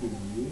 février.